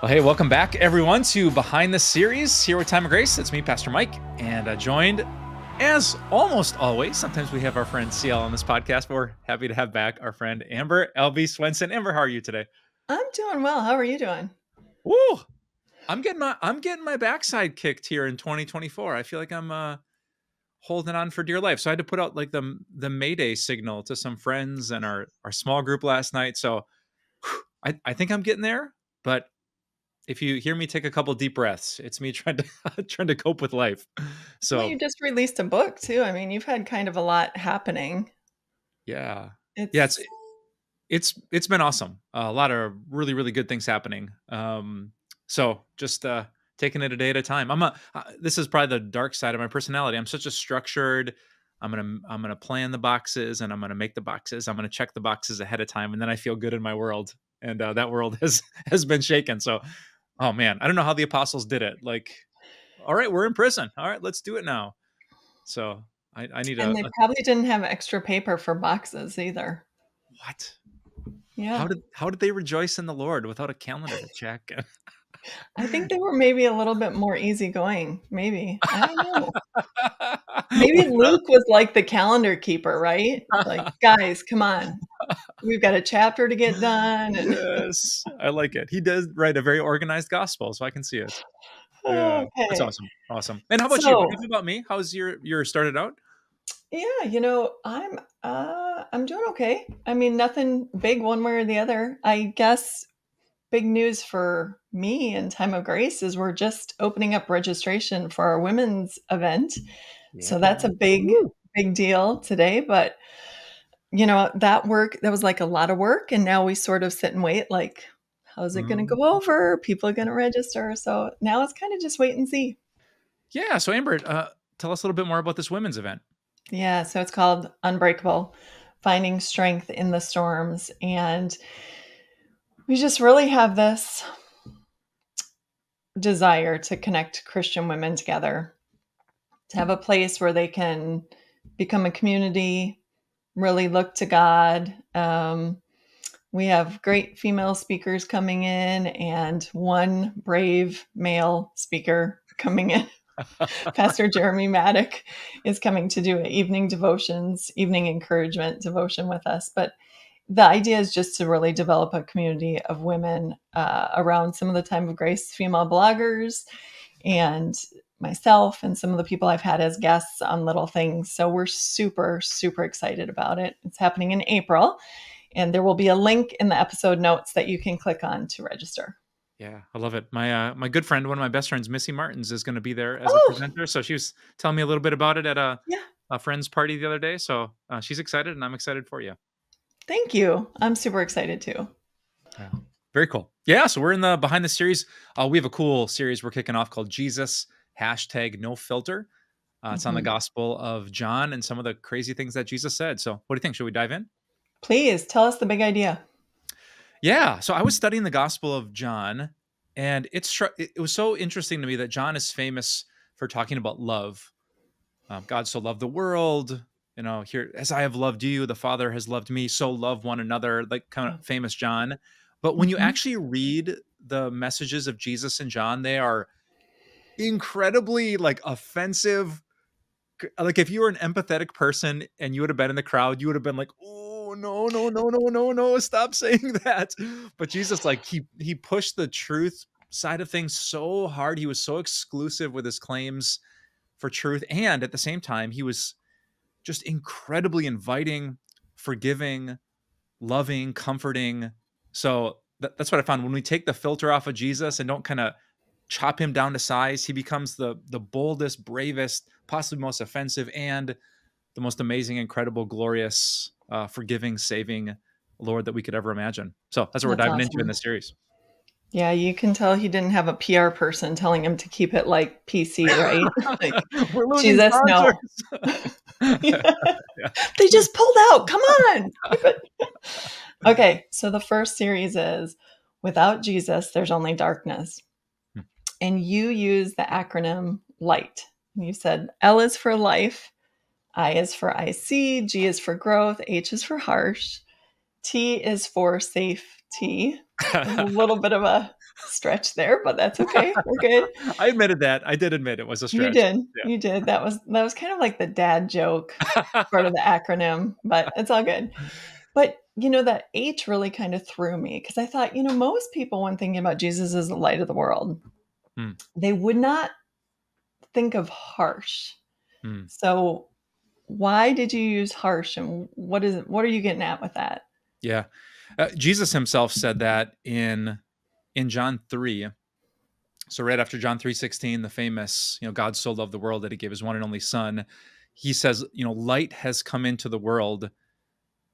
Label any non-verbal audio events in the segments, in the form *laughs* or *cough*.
Well, hey, welcome back, everyone, to Behind the Series here with Time of Grace. It's me, Pastor Mike, and uh, joined, as almost always, sometimes we have our friend CL on this podcast, but we're happy to have back our friend Amber Albee Swenson. Amber, how are you today? I'm doing well. How are you doing? Woo! I'm getting my I'm getting my backside kicked here in 2024. I feel like I'm uh holding on for dear life. So I had to put out like the the Mayday signal to some friends and our our small group last night. So whew, I, I think I'm getting there, but if you hear me take a couple deep breaths, it's me *laughs* trying to trying to cope with life. So well, you just released a book too. I mean, you've had kind of a lot happening. Yeah, it's, yeah, it's it's it's been awesome. Uh, a lot of really really good things happening. Um, so just uh, taking it a day at a time. I'm a. Uh, this is probably the dark side of my personality. I'm such a structured. I'm gonna I'm gonna plan the boxes and I'm gonna make the boxes. I'm gonna check the boxes ahead of time, and then I feel good in my world. And uh, that world *laughs* has has been shaken. So oh man, I don't know how the apostles did it. Like, all right, we're in prison. All right, let's do it now. So I, I need and a. they probably didn't have extra paper for boxes either. What? Yeah. How did how did they rejoice in the Lord without a calendar to check? *laughs* I think they were maybe a little bit more easygoing. Maybe I don't know. *laughs* maybe *laughs* Luke was like the calendar keeper, right? Like, *laughs* guys, come on, we've got a chapter to get done. And... yes, I like it. He does write a very organized gospel, so I can see it. Yeah, okay. that's awesome. Awesome. And how about so, you? How about me? How's your your started out? Yeah, you know, I'm uh I'm doing okay. I mean, nothing big one way or the other. I guess big news for me in time of grace is we're just opening up registration for our women's event. Yeah. So that's a big big deal today, but you know, that work that was like a lot of work and now we sort of sit and wait like how's it mm. going to go over? People are going to register. So now it's kind of just wait and see. Yeah, so Amber, uh, tell us a little bit more about this women's event. Yeah, so it's called Unbreakable Finding Strength in the Storms. And we just really have this desire to connect Christian women together, to have a place where they can become a community, really look to God. Um, we have great female speakers coming in and one brave male speaker coming in. *laughs* Pastor Jeremy Maddock is coming to do evening devotions, evening encouragement devotion with us. But the idea is just to really develop a community of women uh, around some of the time of grace female bloggers and myself and some of the people I've had as guests on Little Things. So we're super, super excited about it. It's happening in April, and there will be a link in the episode notes that you can click on to register. Yeah, I love it. My uh, my good friend, one of my best friends, Missy Martins, is going to be there as oh. a presenter. So she was telling me a little bit about it at a yeah. a friend's party the other day. So uh, she's excited, and I'm excited for you. Thank you. I'm super excited too. Yeah. Very cool. Yeah. So we're in the behind the series. Uh, we have a cool series we're kicking off called Jesus hashtag No Filter. Uh, it's mm-hmm. on the mm-hmm. Gospel of John and some of the crazy things that Jesus said. So, what do you think? Should we dive in? Please tell us the big idea. Yeah. So I was studying the Gospel of John, and it's it was so interesting to me that John is famous for talking about love. Um, God so loved the world, you know. Here, as I have loved you, the Father has loved me. So love one another, like kind of famous John. But when you mm-hmm. actually read the messages of Jesus and John, they are incredibly like offensive. Like if you were an empathetic person and you would have been in the crowd, you would have been like, "Oh, no, no, no, no, no, no, stop *laughs* saying that. But Jesus, like he he pushed the truth side of things so hard. He was so exclusive with his claims for truth. And at the same time, he was just incredibly inviting, forgiving, loving, comforting. So that, that's what I found. When we take the filter off of Jesus and don't kind of chop him down to size, he becomes the the boldest, bravest, possibly most offensive, and the most amazing, incredible, glorious uh, forgiving, saving Lord that we could ever imagine. So that's what that's we're diving awesome. into in this series. Yeah, you can tell he didn't have a PR person telling him to keep it like PC, right? *laughs* like, *laughs* Jesus, no. yeah. *laughs* Yeah. They just pulled out. Come on. okay, so the first series is without Jesus, there's only darkness. And you use the acronym LIGHT. You said L is for life, I is for IC, G is for growth, H is for harsh. T is for safety. a *laughs* little bit of a stretch there, but that's okay. We're *laughs* good. I admitted that. I did admit it was a stretch. You did. Yeah. You did. That was that was kind of like the dad joke *laughs* part of the acronym, but it's all good. But you know that H really kind of threw me because I thought, you know, most people when thinking about Jesus as the light of the world, hmm. they would not think of harsh. Hmm. So why did you use harsh and what is it what are you getting at with that? Yeah. Uh, Jesus himself said that in in John 3. So right after John 3:16, the famous, you know, God so loved the world that he gave his one and only son, he says, you know, light has come into the world,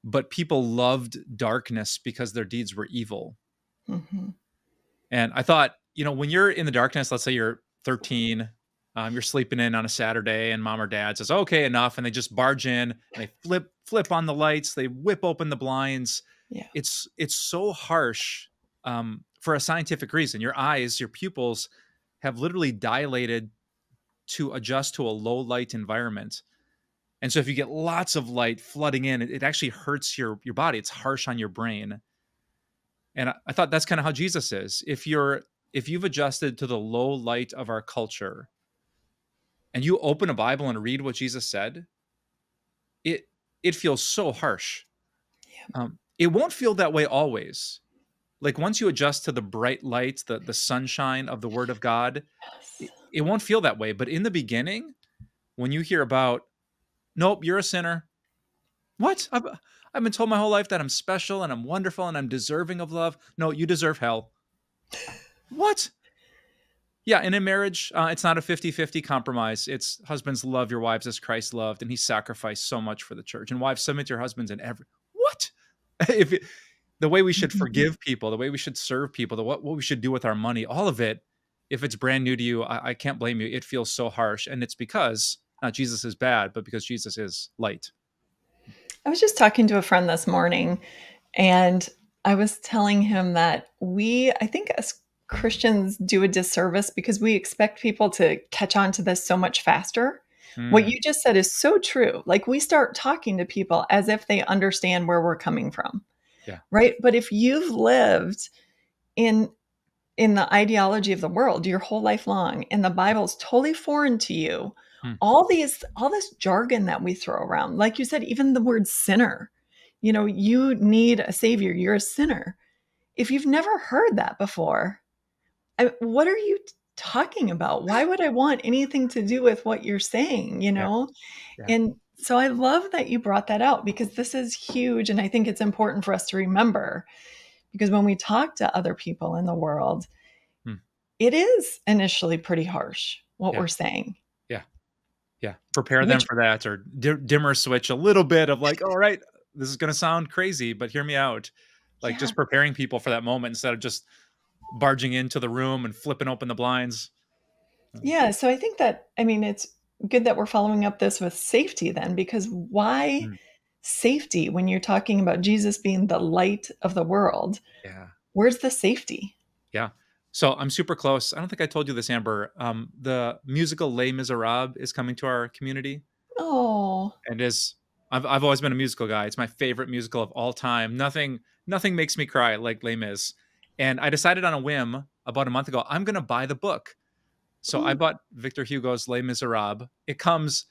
but people loved darkness because their deeds were evil. Mm-hmm. And I thought, you know, when you're in the darkness, let's say you're 13, um, you're sleeping in on a Saturday, and mom or dad says, "Okay, enough," and they just barge in and they flip flip on the lights, they whip open the blinds. Yeah. It's it's so harsh um, for a scientific reason. Your eyes, your pupils have literally dilated to adjust to a low light environment. And so if you get lots of light flooding in, it, it actually hurts your your body. It's harsh on your brain. And I, I thought that's kind of how Jesus is. If you're if you've adjusted to the low light of our culture and you open a Bible and read what Jesus said, it it feels so harsh. Yeah. Um, it won't feel that way always. Like once you adjust to the bright light, the the sunshine of the word of god it, it won't feel that way. But in the beginning when you hear about nope you're a sinner. What? I've, I've been told my whole life that i'm special and i'm wonderful and i'm deserving of love. No you deserve hell what yeah and in marriage uh, it's not a 50-50 compromise it's husbands love your wives as christ loved and he sacrificed so much for the church and wives submit your husbands in every what *laughs* if it, the way we should *laughs* forgive people, the way we should serve people, the what, what we should do with our money, all of it, if it's brand new to you, I, I can't blame you. It feels so harsh. And it's because not Jesus is bad, but because Jesus is light. I was just talking to a friend this morning and I was telling him that we, I think as Christians do a disservice because we expect people to catch on to this so much faster. Mm. What you just said is so true. Like we start talking to people as if they understand where we're coming from. Yeah. Right. But if you've lived in in the ideology of the world your whole life long and the Bible's totally foreign to you, hmm. all these all this jargon that we throw around, like you said, even the word sinner, you know, you need a savior, you're a sinner. If you've never heard that before, I, what are you talking about? Why would I want anything to do with what you're saying, you know? Yeah. Yeah. And so I love that you brought that out because this is huge. And I think it's important for us to remember because when we talk to other people in the world, hmm. it is initially pretty harsh what yeah. we're saying. Yeah. Yeah. Prepare Which, them for that or di- dimmer switch a little bit of like, all right, this is going to sound crazy, but hear me out. Like just preparing people for that moment instead of just barging into the room and flipping open the blinds. Yeah. So I think that, I mean, it's, good that we're following up this with safety then, because why mm. safety when you're talking about Jesus being the light of the world? Yeah. Where's the safety? Yeah. So I'm super close. I don't think I told you this, Amber. Um, the musical Les Miserables is coming to our community. Oh. And is I've I've always been a musical guy. It's my favorite musical of all time. Nothing nothing makes me cry like Les Mis. And I decided on a whim about a month ago, I'm gonna buy the book. So. I bought Victor Hugo's Les Miserables. It comes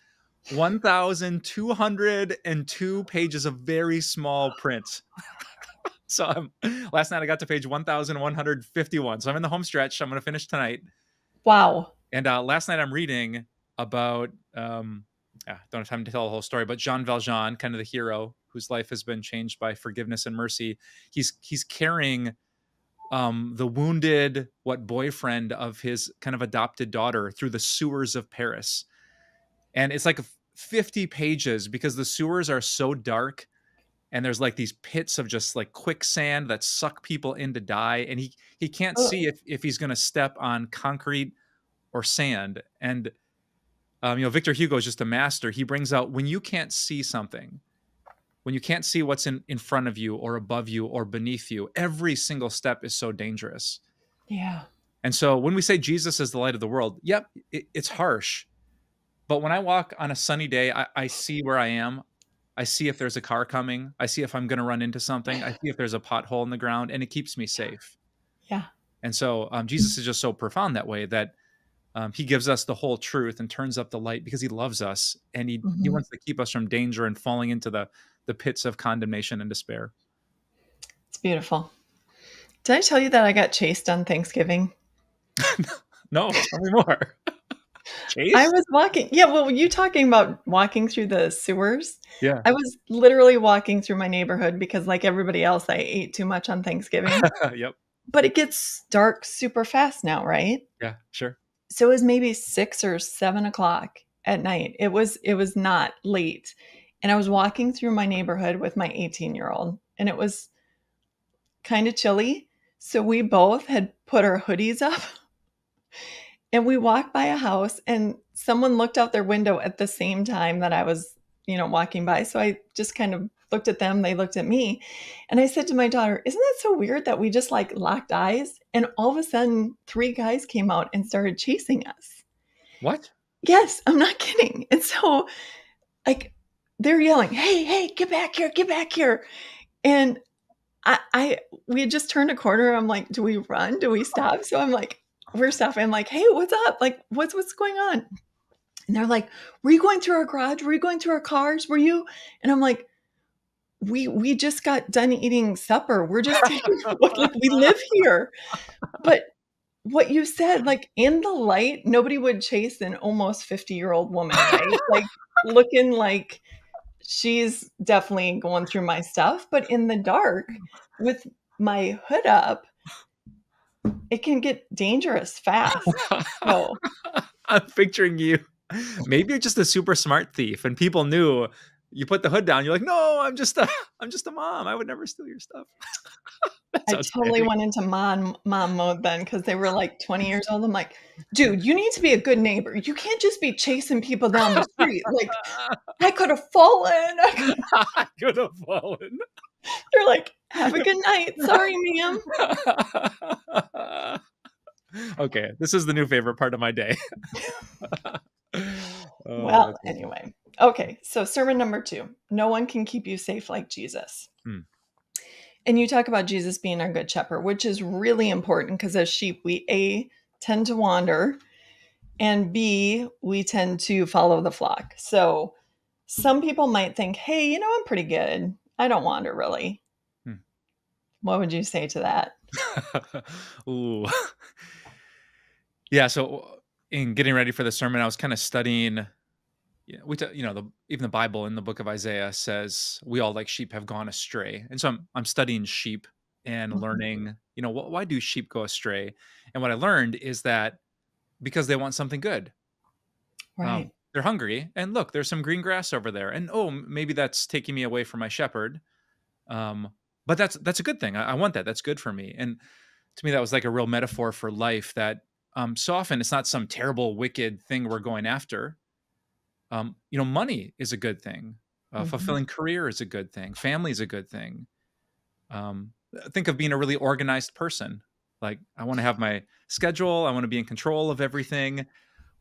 1,202 pages of very small print. *laughs* so I'm, last night I got to page 1,151. So I'm in the home stretch. I'm going to finish tonight. Wow. And uh, last night I'm reading about, um, yeah, don't have time to tell the whole story, but Jean Valjean, kind of the hero whose life has been changed by forgiveness and mercy. He's he's carrying um, the wounded what boyfriend of his kind of adopted daughter through the sewers of Paris, and it's like 50 pages because the sewers are so dark and there's like these pits of just like quicksand that suck people in to die. And he he can't oh. see if if he's going to step on concrete or sand. And um, you know victor hugo is just a master. He brings out when you can't see something when you can't see what's in, in front of you or above you or beneath you, every single step is so dangerous. Yeah. And so when we say Jesus is the light of the world, yep, it, it's harsh. But when I walk on a sunny day, I, I see where I am. I see if there's a car coming. I see if I'm going to run into something. I see if there's a pothole in the ground, and it keeps me safe. Yeah. And so um, Jesus is just so profound that way that um, he gives us the whole truth and turns up the light because he loves us and he, mm-hmm. he wants to keep us from danger and falling into the the pits of condemnation and despair. It's beautiful. Did I tell you that I got chased on Thanksgiving? *laughs* no, tell me more. *laughs* Chase? I was walking. Yeah, well, you talking about walking through the sewers? Yeah. I was literally walking through my neighborhood because, like everybody else, I ate too much on Thanksgiving. *laughs* yep. But it gets dark super fast now, right? Yeah, sure. So it was maybe six or seven o'clock at night. It was it was not late. And I was walking through my neighborhood with my 18 year old, and it was kind of chilly. So we both had put our hoodies up *laughs* and we walked by a house, and someone looked out their window at the same time that I was, you know, walking by. So I just kind of looked at them, they looked at me. And I said to my daughter, Isn't that so weird that we just like locked eyes? And all of a sudden, three guys came out and started chasing us. What? Yes, I'm not *laughs* kidding. And so, like, they're yelling, "Hey, hey, get back here, get back here!" And I, I, we had just turned a corner. I'm like, "Do we run? Do we stop?" So I'm like, "We're stopping." I'm like, "Hey, what's up? Like, what's what's going on?" And they're like, "Were you going through our garage? Were you going through our cars? Were you?" And I'm like, "We we just got done eating supper. We're just taking, *laughs* *laughs* like we live here." But what you said, like in the light, nobody would chase an almost 50 year old woman, right? like looking like she's definitely going through my stuff. But in the dark, with my hood up, it can get dangerous fast. *laughs* So. I'm picturing you. Maybe you're just a super smart thief, and people knew you put the hood down. You're like, no, I'm just a, *laughs* I'm just a mom. I would never steal your stuff. *laughs* I totally went into mom mom mode then because they were like 20 years old. I'm like, dude, you need to be a good neighbor. You can't just be chasing people down the street. Like, *laughs* I could have fallen. I could have fallen. They're like, have a good night. Sorry, ma'am. okay, this is the new favorite part of my day. oh, well, anyway. Okay, so sermon number two No one can keep you safe like Jesus. Hmm. And you talk about Jesus being our good shepherd, which is really important because as sheep, we A, tend to wander, and B, we tend to follow the flock. So some people might think, hey, you know, I'm pretty good. I don't wander really. Hmm. What would you say to that? *laughs* Ooh. *laughs* yeah. So in getting ready for the sermon, I was kind of studying you know, we t- you know the even the Bible in the book of Isaiah says we all like sheep have gone astray, and so I'm I'm studying sheep and mm-hmm. learning. You know, wh- why do sheep go astray? And what I learned is that because they want something good. Right. Um, they're hungry, and look, there's some green grass over there, and oh, maybe that's taking me away from my shepherd. Um, but that's that's a good thing. I, I want that. That's good for me. And to me, that was like a real metaphor for life. That um, so often it's not some terrible, wicked thing we're going after um, you know money is a good thing uh, mm-hmm. fulfilling career is a good thing family is a good thing um, think of being a really organized person like i want to have my schedule i want to be in control of everything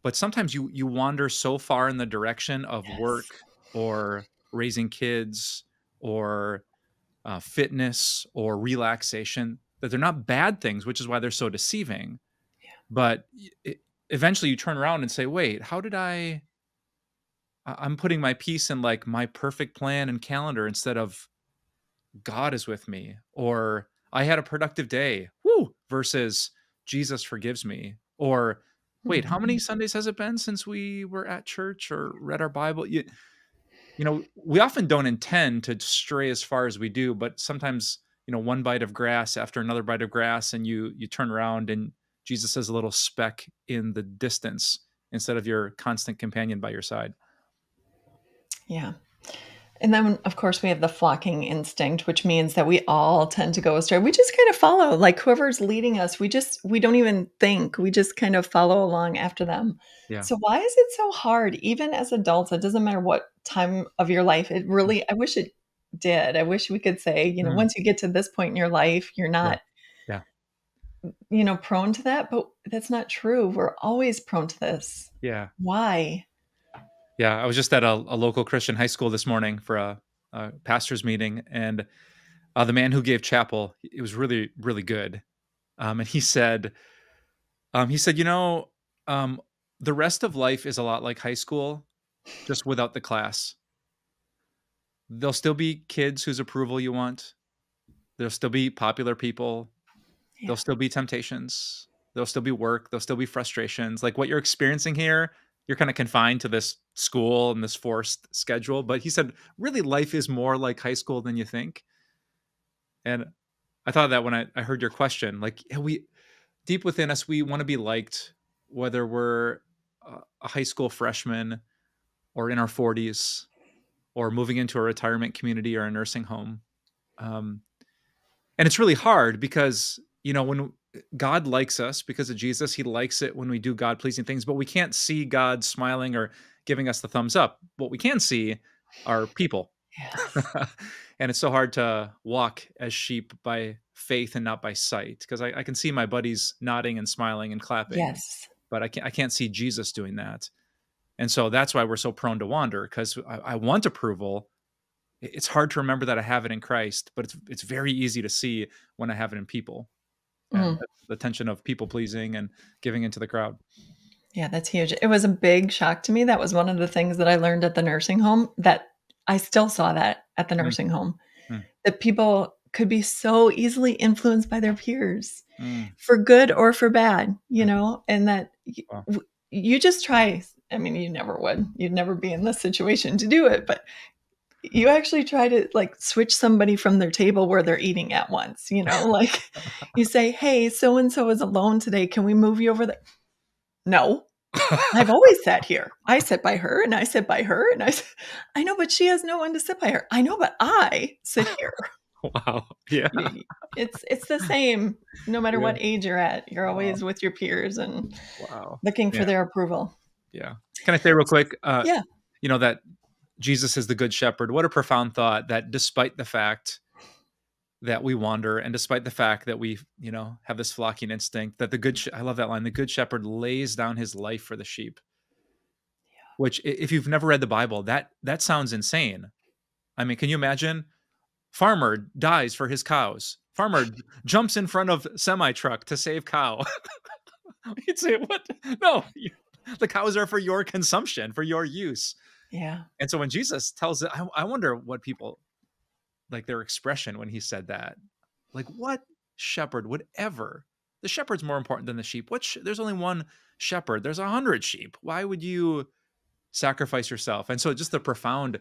but sometimes you you wander so far in the direction of yes. work or raising kids or uh, fitness or relaxation that they're not bad things which is why they're so deceiving yeah. but it, eventually you turn around and say wait how did i I'm putting my peace in like my perfect plan and calendar instead of God is with me or I had a productive day. Woo! Versus Jesus forgives me. Or wait, how many mm-hmm. Sundays has it been since we were at church or read our Bible? You, you know, we often don't intend to stray as far as we do, but sometimes, you know, one bite of grass after another bite of grass, and you you turn around and Jesus is a little speck in the distance instead of your constant companion by your side. Yeah. And then, of course, we have the flocking instinct, which means that we all tend to go astray. We just kind of follow, like whoever's leading us. We just we don't even think. We just kind of follow along after them. Yeah. So why is it so hard, even as adults? It doesn't matter what time of your life. It really. I wish it did. I wish we could say, you know, mm. once you get to this point in your life, you're not. Yeah. yeah. You know, prone to that, but that's not true. We're always prone to this. Yeah. Why? Yeah, I was just at a, a local Christian high school this morning for a, a pastor's meeting, and uh, the man who gave chapel, it was really, really good. Um, and he said, um, he said, you know, um, the rest of life is a lot like high school, just without the class. There'll still be kids whose approval you want. There'll still be popular people. Yeah. There'll still be temptations. There'll still be work. There'll still be frustrations. Like what you're experiencing here, you're kind of confined to this school and this forced schedule. But he said, really, life is more like high school than you think. And I thought that when I, I heard your question. Like, we deep within us, we want to be liked, whether we're a high school freshman or in our 40s or moving into a retirement community or a nursing home. Um, and it's really hard because, you know, when God likes us because of Jesus, he likes it when we do God pleasing things, but we can't see God smiling or giving us the thumbs up. What we can see are people. Yes. *laughs* and it's so hard to walk as sheep by faith and not by sight because I, I, can see my buddies nodding and smiling and clapping. Yes. But I can't, I can't see Jesus doing that. And so that's why we're so prone to wander because I, I want approval. It's hard to remember that I have it in Christ, but it's, it's very easy to see when I have it in people. Mm. the tension of people pleasing and giving into the crowd. Yeah, that's huge. It was a big shock to me. That was one of the things that I learned at the nursing home that I still saw that at the mm. nursing home. Mm. That people could be so easily influenced by their peers mm. for good or for bad, you mm. know, and that wow. you just try. I mean, you never would. You'd never be in this situation to do it, but you actually try to like switch somebody from their table where they're eating at once, you know, *laughs* like you say, Hey, so and so is alone today. Can we move you over there? No, I've always sat here. I sit by her and I sit by her and I, *laughs* I know, but she has no one to sit by her. I know, but I sit here. *laughs* Wow. Yeah. It's, it's the same no matter yeah. what age you're at. You're always wow. with your peers and wow. looking for yeah. their approval. Yeah. Can I say real quick? Uh, yeah. You know, that Jesus is the good shepherd. What a profound thought that despite the fact that we wander and despite the fact that we, you know, have this flocking instinct that the good I love that line, the good shepherd lays down his life for the sheep. Yeah. Which if you've never read the Bible, that that sounds insane. I mean, can you imagine farmer dies for his cows. Farmer *laughs* jumps in front of semi truck to save cow. *laughs* You'd say, "What? No, the cows are for your consumption, for your use." Yeah. And so when Jesus tells it, I, I wonder what people like their expression when he said that. Like, what shepherd would ever? The shepherd's more important than the sheep. What? Sh- there's only one shepherd. There's a hundred sheep. Why would you sacrifice yourself? And so, just the profound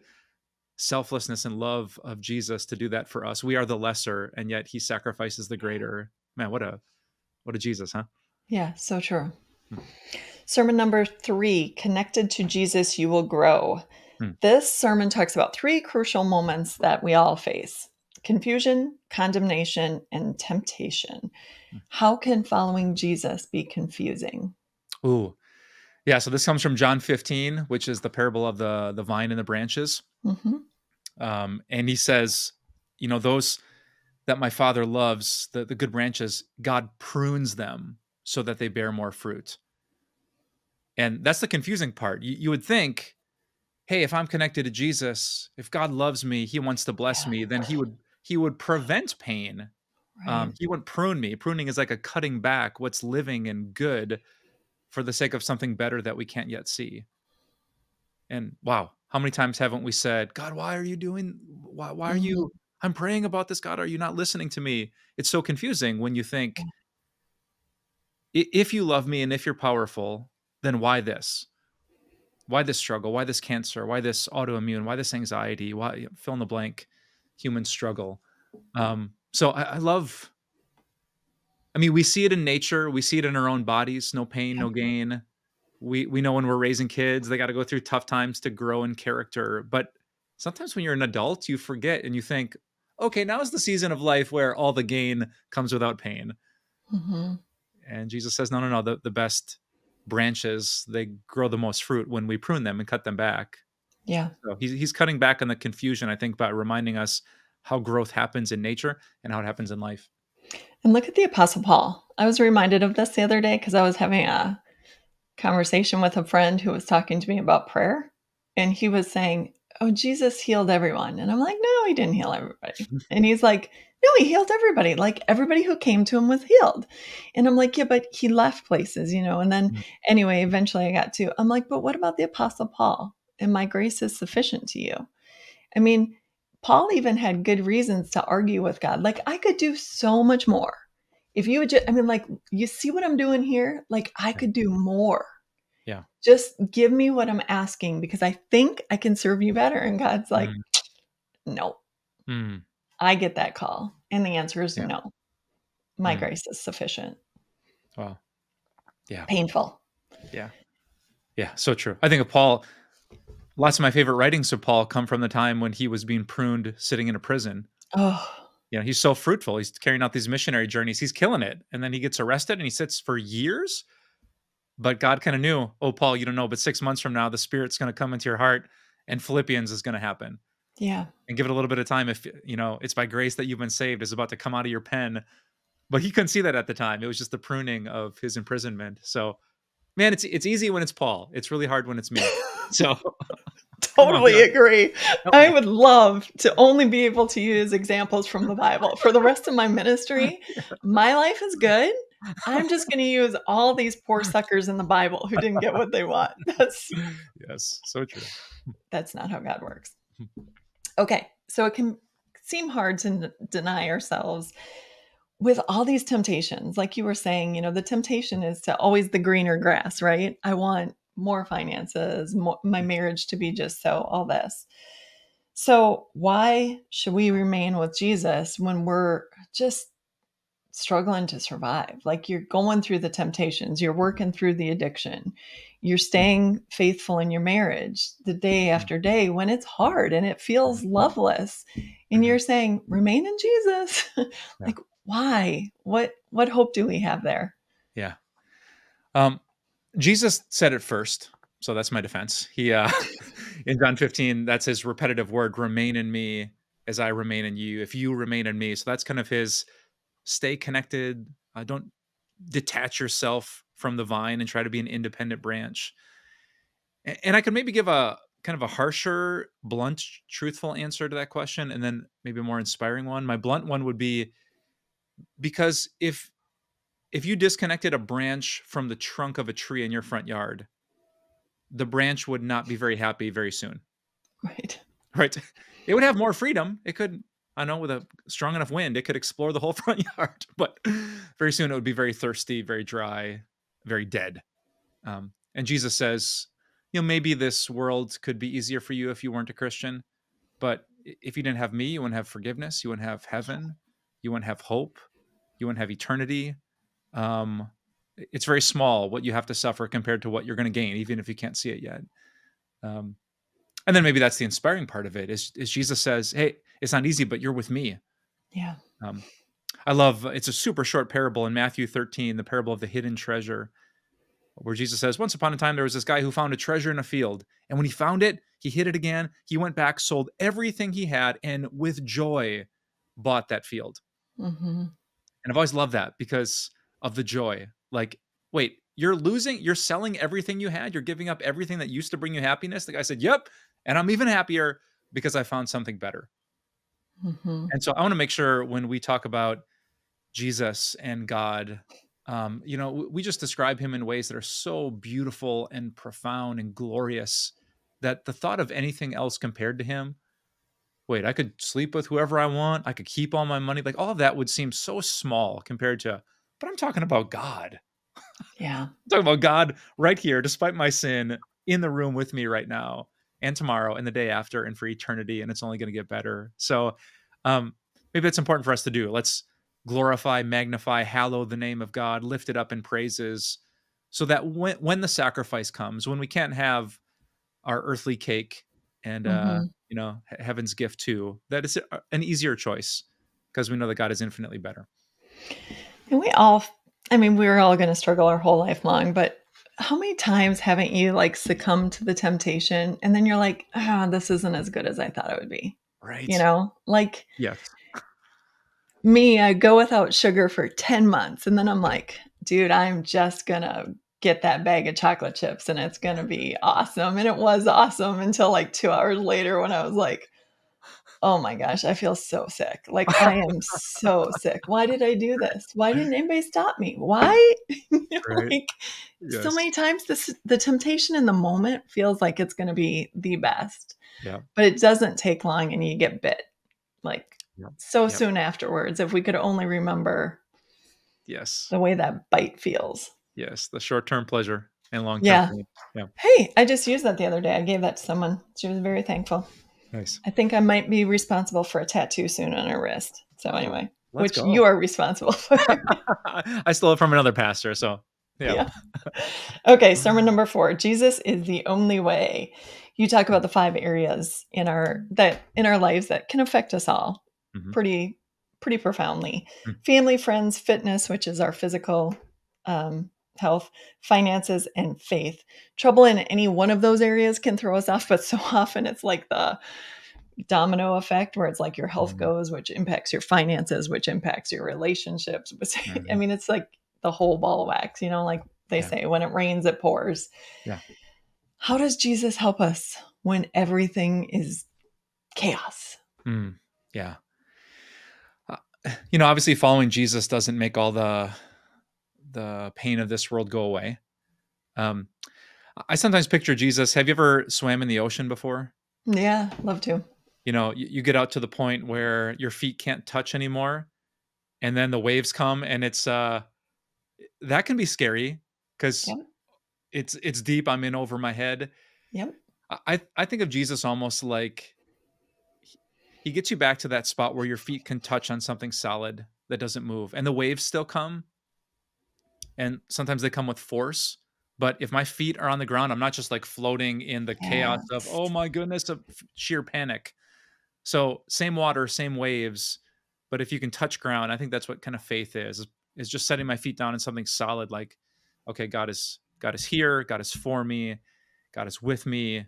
selflessness and love of Jesus to do that for us. We are the lesser, and yet He sacrifices the greater. Man, what a what a Jesus, huh? Yeah, so true. Hmm. Sermon number three connected to Jesus, you will grow. Hmm. This sermon talks about three crucial moments that we all face confusion, condemnation, and temptation. Hmm. How can following Jesus be confusing? Ooh, yeah. So this comes from John 15, which is the parable of the the vine and the branches. Mm-hmm. Um, and he says, you know, those that my father loves, the, the good branches, God prunes them so that they bear more fruit. And that's the confusing part. You, you would think, hey, if I'm connected to Jesus, if God loves me, He wants to bless yeah. me, then He would He would prevent pain. Um, right. Um, he wouldn't prune me. Pruning is like a cutting back what's living and good for the sake of something better that we can't yet see. And wow, how many times haven't we said, God, why are you doing? Why, why are you? Mm-hmm. I'm praying about this. God, are you not listening to me? It's so confusing when you think, if you love me and if you're powerful, then why this? Why this struggle? Why this cancer? Why this autoimmune? Why this anxiety? Why fill in the blank human struggle? Um, so I, I love. I mean, we see it in nature. We see it in our own bodies. No pain, no gain. We we know when we're raising kids, they got to go through tough times to grow in character. But sometimes when you're an adult, you forget and you think, okay, now is the season of life where all the gain comes without pain. Mm-hmm. And Jesus says, no, no, no. The the best branches they grow the most fruit when we prune them and cut them back. Yeah. So he's, he's cutting back on the confusion i think by reminding us how growth happens in nature and how it happens in life. And look at the apostle paul. I was reminded of this the other day because i was having a conversation with a friend who was talking to me about prayer and he was saying, "Oh, Jesus healed everyone," and I'm like, "No, he didn't heal everybody." *laughs* and he's like, "No, he healed everybody. Like everybody who came to him was healed." And I'm like, "Yeah, but he left places, you know." And then Mm. anyway, eventually I got to. I'm like, "But what about the Apostle Paul? And my grace is sufficient to you." I mean, Paul even had good reasons to argue with God. Like I could do so much more. If you would just, I mean, like, you see what I'm doing here? Like, I could do more. Yeah. Just give me what I'm asking because I think I can serve you better. And God's like, Mm. no, Mm. I get that call. And the answer is Yeah. no. My Mm. grace is sufficient. Wow. Yeah. Painful. Yeah, Yeah. so true. I think of Paul. Lots of my favorite writings of Paul come from the time when he was being pruned, sitting in a prison. Oh, You know, he's so fruitful. He's carrying out these missionary journeys. He's killing it, and then he gets arrested and he sits for years. But God kind of knew, oh, Paul, you don't know, but six months from now, the Spirit's going to come into your heart, and Philippians is going to happen. Yeah. And give it a little bit of time. If you know, it's by grace that you've been saved. Is about to come out of your pen, but he couldn't see that at the time. It was just the pruning of his imprisonment. So, man, it's it's easy when it's Paul. It's really hard when it's me. *laughs* So. *laughs* totally God. agree. I would love to only be able to use examples from the Bible. For the rest of my ministry, my life is good. I'm just going to use all these poor suckers in the Bible who didn't get what they want. *laughs* That's yes, so true. that's not how God works. Okay, so it can seem hard to deny ourselves with all these temptations. Like you were saying, you know, the temptation is to always the greener grass, right? I want more finances, more, my marriage to be just so, all this. So, why should we remain with Jesus when we're just struggling to survive? Like you're going through the temptations, you're working through the addiction, you're staying faithful in your marriage the day after day when it's hard and it feels loveless. And you're saying, remain in Jesus. *laughs* like, why? What what hope do we have there? Yeah. Um, Jesus said it first, so that's my defense. He uh, *laughs* in John 15, that's his repetitive word: "Remain in me, as I remain in you. If you remain in me." So that's kind of his stay connected. Uh, don't detach yourself from the vine and try to be an independent branch. A- And I could maybe give a kind of a harsher, blunt, truthful answer to that question, and then maybe a more inspiring one. My blunt one would be because if if you disconnected a branch from the trunk of a tree in your front yard, the branch would not be very happy very soon, Right. right? It would have more freedom. It could, I know, with a strong enough wind, it could explore the whole *laughs* front yard, but very soon it would be very thirsty, very dry, very dead. Um, and Jesus says, you know, maybe this world could be easier for you if you weren't a Christian, but if you didn't have me, you wouldn't have forgiveness, you wouldn't have heaven, you wouldn't have hope, you wouldn't have eternity. Um, it's very small what you have to suffer compared to what you're going to gain, even if you can't see it yet. Um, and then maybe that's the inspiring part of it is, is Jesus says, "Hey, it's not easy, but you're with me." Yeah. Um, I love it's a super short parable in Matthew 13, the parable of the hidden treasure, where Jesus says, Once upon a time, there was this guy who found a treasure in a field. And when he found it, he hid it again. He went back, sold everything he had, and with joy bought that field. hmm And I've always loved that because of the joy. Like, wait, you're losing, you're selling everything you had, you're giving up everything that used to bring you happiness. The guy said, Yep. And I'm even happier because I found something better. Hmm And so I want to make sure when we talk about Jesus and God, um, you know, we just describe him in ways that are so beautiful and profound and glorious that the thought of anything else compared to him, wait, I could sleep with whoever I want, I could keep all my money, like all of that would seem so small compared to, but I'm talking about God. Yeah. *laughs* I'm talking about God right here, despite my sin, in the room with me right now, and tomorrow, and the day after, and for eternity. And it's only going to get better. So um, maybe that's important for us to do. Let's glorify, magnify, hallow the name of God, lift it up in praises, so that when when the sacrifice comes, when we can't have our earthly cake and uh, Mhm. you know heaven's gift too, that is an easier choice because we know that God is infinitely better. And we all, I mean, we're all going to struggle our whole life long, but how many times haven't you like succumbed to the temptation and then you're like, ah, this isn't as good as I thought it would be? Right. You know, like Yes. me, I go without sugar for 10 months and then I'm like, dude, I'm just going to get that bag of chocolate chips and it's going to be awesome. And it was awesome until like two hours later when I was like, oh my gosh, I feel so sick. Like *laughs* I am so sick. Why did I do this? Why didn't anybody stop me? Why? *laughs* right. like yes. so many times this the temptation in the moment feels like it's going to be the best. Yeah. But it doesn't take long and you get bit like so soon afterwards. If we could only remember yes the way that bite feels. Yes, the short-term pleasure and long-term yeah. yeah. Hey, I just used that the other day. I gave that to someone. She was very thankful. Nice. I think I might be responsible for a tattoo soon on her wrist. So anyway, Let's which go. you are responsible for. *laughs* *laughs* I stole it from another pastor, so yeah. yeah. Okay, sermon number 4. Jesus is the only way. You talk about the five areas in our that in our lives that can affect us all mm-hmm. pretty pretty profoundly. Mm-hmm. Family, friends, fitness, which is our physical um, health, finances, and faith. Trouble in any one of those areas can throw us *laughs* off, but so often it's like the domino effect where it's like your health mm-hmm. goes, which impacts your finances, which impacts your relationships. *laughs* Mm-hmm. I mean, it's like the whole ball of wax, you know, like they yeah. say, when it rains, it pours. Yeah. How does Jesus help us when everything is chaos? Mm, yeah. Uh, *sighs* you know, obviously following Jesus doesn't make all the the pain of this world go away. Um, I sometimes picture Jesus. Have you ever swam in the ocean before? Yeah, love to. You know, you, you get out to the point where your feet can't touch anymore, and then the waves come, and it's uh, that can be scary because yep. it's it's deep. I'm in over my head. Yep. I I think of Jesus almost like he gets you back to that spot where your feet can touch on something solid that doesn't move, and the waves still come, and sometimes they come with force but if my feet are on the ground i'm not just like floating in the yes. chaos of oh my goodness of sheer panic so same water same waves but if you can touch ground i think that's what kind of faith is is just setting my feet down in something solid like okay god is god is here god is for me god is with me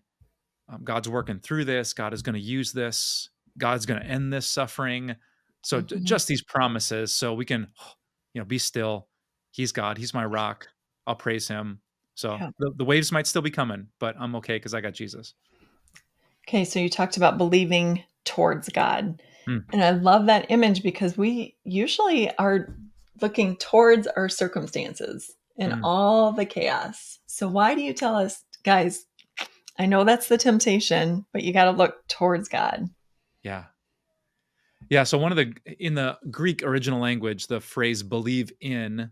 um, god's working through this god is going to use this god's going to end this suffering so mm-hmm. just these promises so we can you know be still he's God. He's my rock. I'll praise him. So yeah. the, the waves might still be coming, but I'm okay because I got Jesus. Okay, so you talked about believing towards God. Hmm. And I love that image because we usually are looking towards our circumstances and hmm. all the chaos. So why do you tell us, guys, I know that's the temptation, but you got to look towards God. Yeah. Yeah, so one of the in the Greek original language, the phrase believe in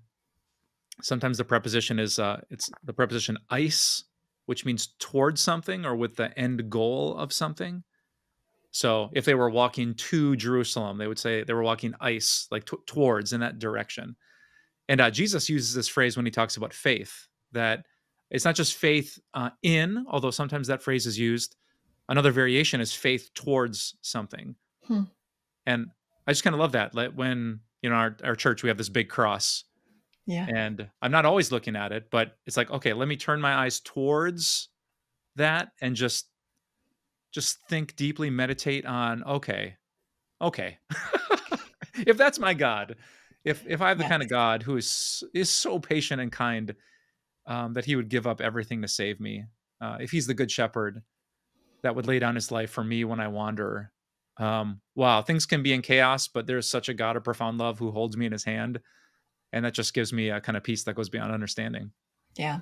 sometimes the preposition is uh, it's the preposition eis, which means towards something or with the end goal of something. So if they were walking to jerusalem they would say they were walking eis, like t- towards in that direction. And uh, jesus uses this phrase when he talks about faith that it's not just faith uh, in although sometimes that phrase is used. Another variation is faith towards something. Hmm. and i just kind of love that like when you know our, our church we have this big cross yeah. And I'm not always looking at it, but it's like, okay, let me turn my eyes towards that and just just think deeply, meditate on, okay, okay. *laughs* if that's my God, if if I have the yes. kind of God who is is so patient and kind um, that he would give up everything to save me, uh, if he's the good shepherd that would lay down his life for me when I wander, um, wow, things can be in chaos, but there's such a God of profound love who holds me in his hand and that just gives me a kind of peace that goes beyond understanding. Yeah.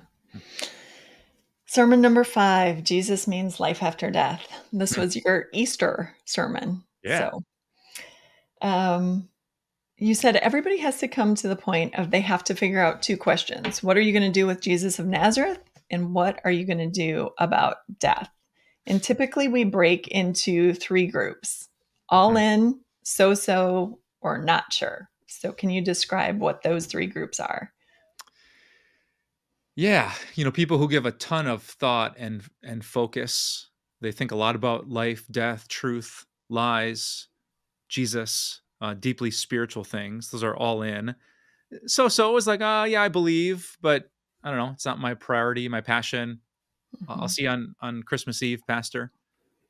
Sermon number five jesus means life after death. This was your easter sermon. Yeah. So um you said everybody has to come to the point of they have to figure out two questions. What are you going to do with jesus of nazareth? And what are you going to do about death? And typically we break into three groups. All in so so or not sure so, can you describe what those three groups are? Yeah, you know, people who give a ton of thought and and focus. They think a lot about life, death, truth, lies, Jesus, uh, deeply spiritual things. Those are all in. So so it was like, oh yeah, I believe, but I don't know. It's not my priority, my passion. Mm-hmm. I'll see you on on Christmas Eve, Pastor.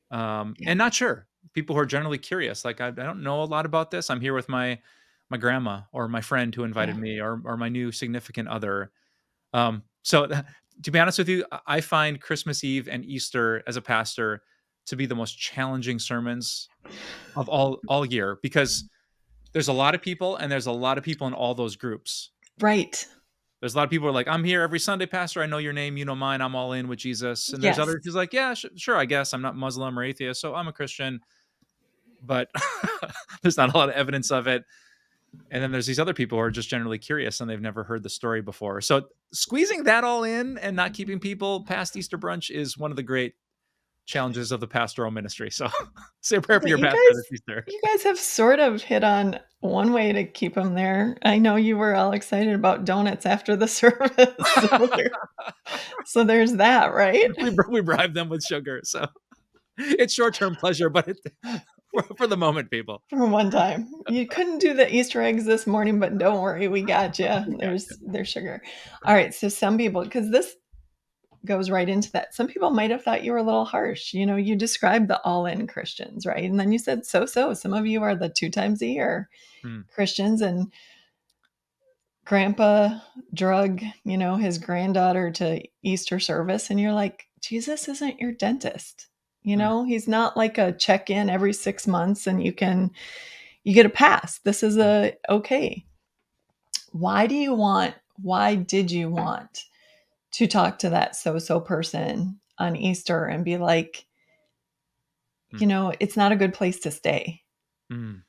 Um, yeah. And not sure. People who are generally curious, like I, I don't know a lot about this. I'm here with my my grandma or my friend who invited yeah. me or or my new significant other. Um, so *laughs* to be honest with you, I find Christmas Eve and Easter as a pastor to be the most challenging sermons of all all year because there's a lot of people and there's a lot of people in all those groups. Right. There's a lot of people who are like, I'm here every Sunday, Pastor. I know your name, you know mine. I'm all in with Jesus. And there's Yes. others who's like, Yeah, sh- sure, I guess I'm not Muslim or atheist, so I'm a Christian, but *laughs* there's not a lot of evidence of it. And then there's these other people who are just generally curious and they've never heard the story before. So squeezing that all in and not keeping people past Easter brunch is one of the great challenges of the pastoral ministry. So *laughs* say a prayer for your you pastor guys- this Easter. You guys have sort of hit on one way to keep them there. I know you were all excited about donuts after the *laughs* service. so, there- *laughs* so there's that, right? we, we bribe them with sugar. So it's short term pleasure, but it, for, *laughs* for the moment, people. For one time. You couldn't do the Easter eggs this morning, but don't worry, we got you. *laughs* There's there's sugar. All right, so some people because this goes right into that. Some people might have thought you were a little harsh. You know, you described the all-in Christians, right? And then you said so so. Some of you are the two times a year Hmm. Christians and grandpa drug, you know, his granddaughter to Easter service and you're like, Jesus isn't your dentist. You Hmm. know, he's not like a check in every 6 months and you can you get a pass. This is a okay. Why do you want why did you want to talk to that so-so person on Easter and be like Hmm. you know, it's not a good place to stay. Mm.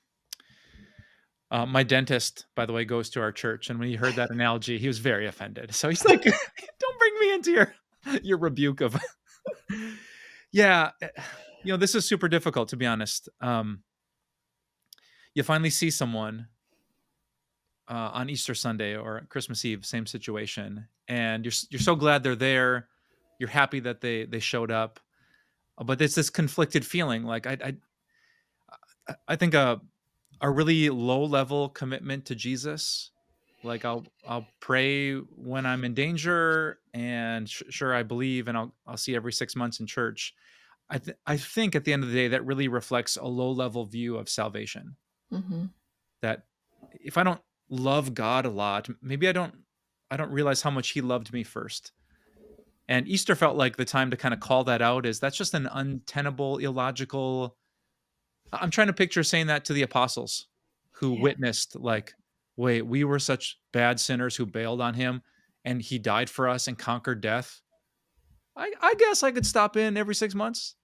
Uh, my dentist, by the way, goes to our church, and when he heard that analogy, he was very offended. So he's like, *laughs* "Don't bring me into your your rebuke of." Yeah, eh, you know, this is super difficult to be honest. Um, you finally see someone uh, on Easter Sunday or Christmas Eve, same situation, and you're you're so glad they're there. You're happy that they they showed up, uh, but it's this conflicted feeling. Like I I, I- I think a a really low level commitment to Jesus. Like I'll I'll pray when I'm in danger, and sh- sure I believe, and I'll I'll see every six months in church. I th- I think at the end of the day that really reflects a low level view of salvation Mhm. that if I don't love God a lot, maybe I don't I don't realize how much he loved me first. And Easter felt like the time to kind of call that out is that's just an untenable, illogical I'm trying to picture saying that to the apostles who Yeah. witnessed like wait, we were such bad sinners who bailed on him and he died for us and conquered death. I, I guess I could stop in every six months.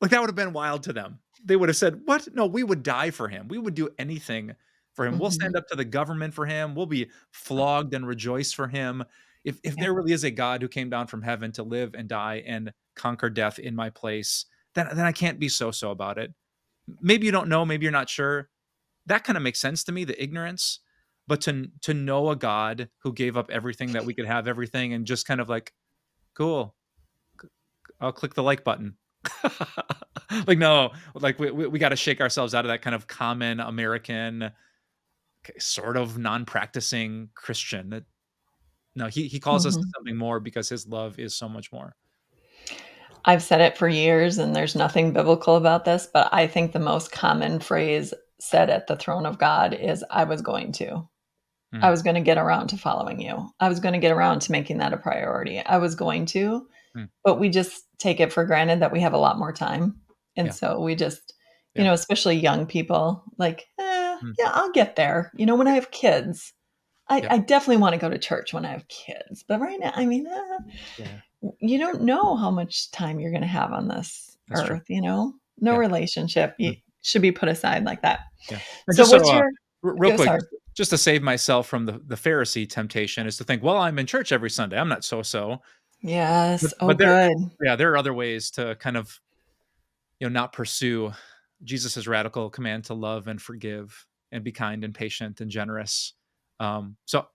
Like that would have been wild to them. They would have said, What? No, we would die for him. We would do anything for him. We'll Mhm. stand up to the government for him. We'll be flogged and rejoice for him. If if Yeah. there really is a God who came down from heaven to live and die and conquer death in my place, then then I can't be so-so about it. Maybe you don't know, maybe you're not sure. That kind of makes sense to me, the ignorance. But to to know a God who gave up everything that we could have everything and just kind of like, cool. I'll click the like button. *laughs* like no, like we we, we got to shake ourselves out of that kind of common American sort of non-practicing Christian. That no, he he calls us to Mhm. something more because his love is so much more. I've said it for years, and there's nothing biblical about this, but I think the most common phrase said at the throne of God is, I was going to. Mm. I was going to get around to following you. I was going to get around to making that a priority. I was going to, Mm. but we just take it for granted that we have a lot more time. And Yeah. so we just, you Yeah. know, especially young people, like, eh, Mm. yeah, I'll get there. You know, when I have kids, I, Yeah. I definitely want to go to church when I have kids. But right now, I mean, Yeah. you don't know how much time you're going to have on this That's true. earth, you know? No relationship you, should be put aside like that. Yeah. So, what's so, uh, your. real quick, sorry. just to save myself from the the Pharisee temptation is to think, well, I'm in church every Sunday. I'm not so-so. Yes. But- oh, but there- good. yeah there are other ways to kind of you know not pursue jesus's radical command to love and forgive and be kind and patient and generous um so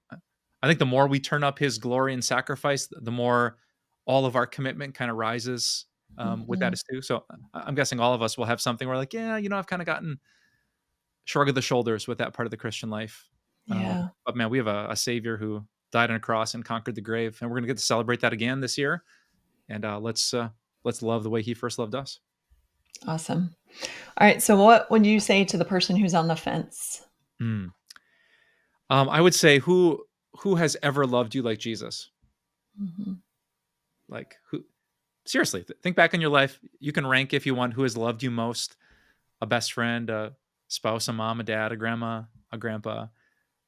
i think the more we turn up his glory and sacrifice the more all of our commitment kind of rises um with that as too so I- i'm guessing all of us will have something where like yeah you know i've kind of gotten shrug of the shoulders with that part of the christian life Um, Yeah. but man we have a, a savior who died on a cross and conquered the grave and we're gonna get to celebrate that again this year and uh, let's uh, let's love the way he first loved us. Awesome. All right. So, what would you say to the person who's on the fence? Mm. Um, I would say who who has ever loved you like Jesus? Mm-hmm. Like who? Seriously, think back on your life. You can rank if you want who has loved you most: a best friend, a spouse, a mom, a dad, a grandma, a grandpa.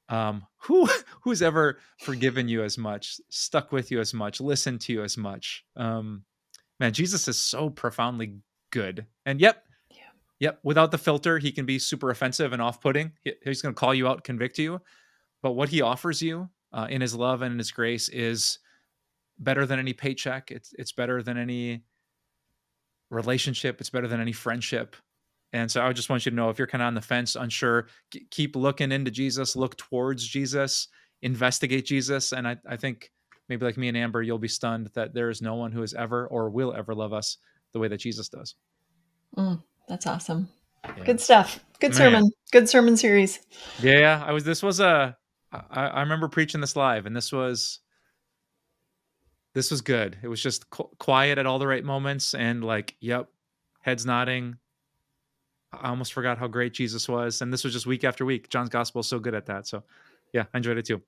Um, who *laughs* who's ever forgiven you as much, stuck with you as much, listened to you as much? Um, man, Jesus is so profoundly good. And yep, yeah. yep, without the filter, he can be super offensive and off-putting. He's going to call you out, convict you. But what he offers you uh, in his love and in his grace is better than any paycheck. It's it's better than any relationship. It's better than any friendship. And so I just want you to know if you're kind of on the fence, unsure, keep looking into Jesus, look towards Jesus, investigate Jesus. And I, I think maybe like me and Amber, you'll be stunned that there is no one who has ever or will ever love us the way that Jesus does. Mm, that's awesome. Yeah. Good stuff. Good Man. sermon. Good sermon series. Yeah, I was. This was a. I, I remember preaching this live, and this was this was good. It was just qu- quiet at all the right moments and like, yep, heads nodding. I almost forgot how great Jesus was. And this was just week after week. John's gospel is so good at that. So yeah, I enjoyed it too.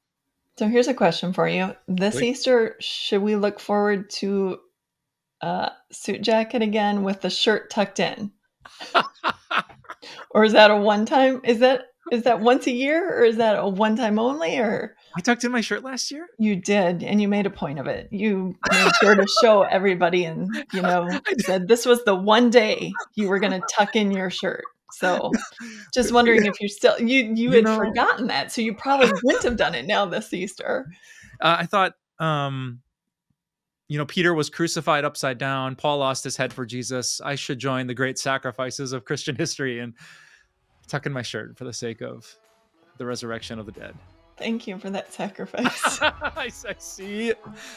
So here's a question for you. This Wait. Easter, should we look forward to a suit jacket again with the shirt tucked in? *laughs* or is that a one time? Is that is that once a year or is that a one time only or I tucked in my shirt last year? You did, and you made a point of it. You made sure to show everybody and you know *laughs* said this was the one day you were gonna tuck in your shirt. So just *laughs* wondering if you're still you you, you had know, forgotten that. So you probably wouldn't have done it now this Easter. Uh, I thought um you know, Peter was crucified upside down. Paul lost his head for Jesus. I should join the great sacrifices of Christian history and tuck in my shirt for the sake of the resurrection of the dead. Thank you for that sacrifice. *laughs* I, I, see,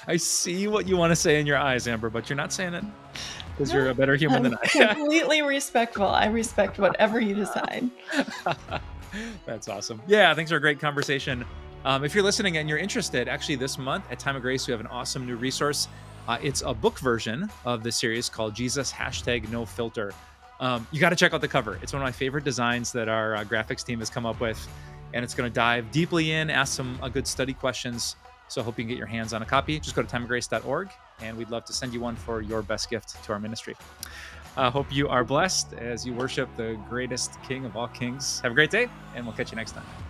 I see what you want to say in your eyes, Amber, but you're not saying it because you're a better human I'm than I. completely respectful. I respect whatever you decide. *laughs* That's awesome. Yeah, thanks for a great conversation. Um, if you're listening and you're interested, actually, this month at Time of Grace, we have an awesome new resource. Uh, it's a book version of the series called Jesus hashtag No Filter. Um, you got to check out the cover. It's one of my favorite designs that our uh, graphics team has come up with, and it's going to dive deeply in, ask some uh, good study questions. So I hope you can get your hands on a copy. Just go to timeofgrace.org, and we'd love to send you one for your best gift to our ministry. I uh, hope you are blessed as you worship the greatest King of all kings. Have a great day, and we'll catch you next time.